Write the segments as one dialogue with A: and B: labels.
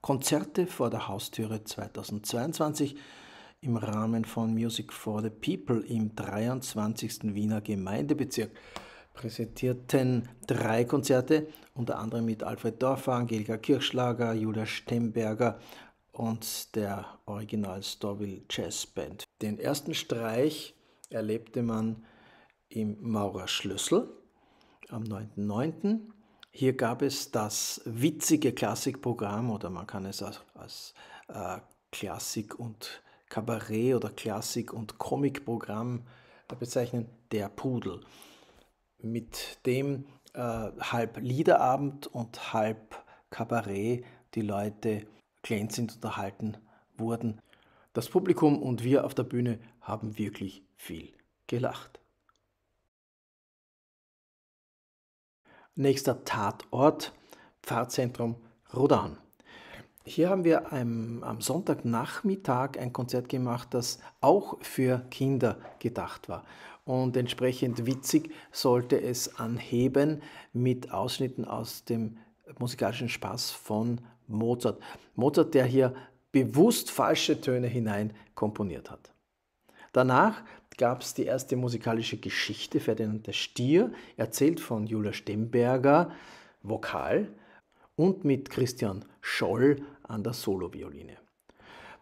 A: Konzerte vor der Haustüre 2022 im Rahmen von Music for the People im 23. Wiener Gemeindebezirk präsentierten drei Konzerte, unter anderem mit Alfred Dorfer, Angelika Kirchschlager, Julia Stemberger und der Original Storville Jazz Band. Den ersten Streich erlebte man im Maurer Schlüssel am 9.9. Hier gab es das witzige Klassikprogramm oder man kann es als, als äh, Klassik und Kabarett oder Klassik und Comicprogramm bezeichnen, Der Pudel, mit dem äh, halb Liederabend und halb Kabarett die Leute glänzend unterhalten wurden. Das Publikum und wir auf der Bühne haben wirklich viel gelacht. Nächster Tatort, Pfarrzentrum Rodan. Hier haben wir am, am Sonntagnachmittag ein Konzert gemacht, das auch für Kinder gedacht war. Und entsprechend witzig sollte es anheben mit Ausschnitten aus dem musikalischen Spaß von Mozart. Mozart, der hier bewusst falsche Töne hinein komponiert hat. Danach gab es die erste musikalische Geschichte Ferdinand der Stier, erzählt von Julia Stemberger, Vokal und mit Christian Scholl an der Solovioline.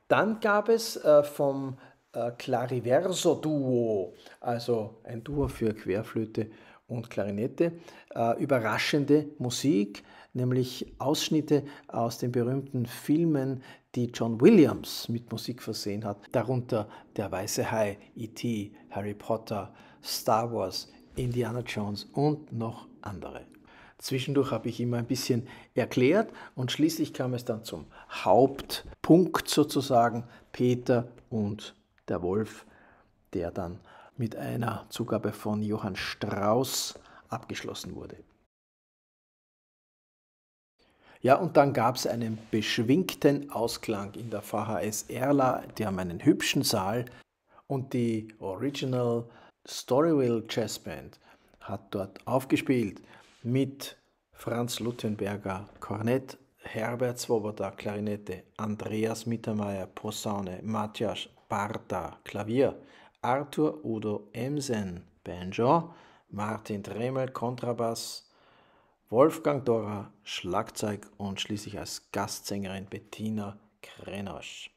A: Dann gab es äh, vom äh, Clariverso-Duo, also ein Duo für Querflöte und Klarinette, äh, überraschende Musik, nämlich Ausschnitte aus den berühmten Filmen die John Williams mit Musik versehen hat, darunter Der Weiße Hai, E.T., Harry Potter, Star Wars, Indiana Jones und noch andere. Zwischendurch habe ich immer ein bisschen erklärt und schließlich kam es dann zum Hauptpunkt sozusagen, Peter und der Wolf, der dann mit einer Zugabe von Johann Strauss abgeschlossen wurde. Ja, und dann gab es einen beschwingten Ausklang in der VHS Erla. Die haben einen hübschen Saal und die Original Storyville Jazz Band hat dort aufgespielt mit Franz Luttenberger Kornett, Herbert Swoboda Klarinette, Andreas Mittermeier Posaune, Matthias Barta Klavier, Arthur Udo Emsen Banjo, Martin Dremel Kontrabass, Wolfgang Dora Schlagzeug und schließlich als Gastsängerin Bettina Krenosch.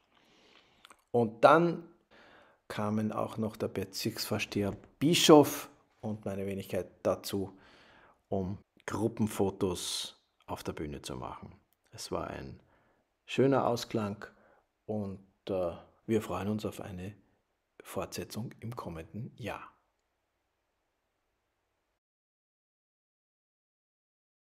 A: Und dann kamen auch noch der Bezirksvorsteher Bischof und meine Wenigkeit dazu, um Gruppenfotos auf der Bühne zu machen. Es war ein schöner Ausklang und äh, wir freuen uns auf eine Fortsetzung im kommenden Jahr.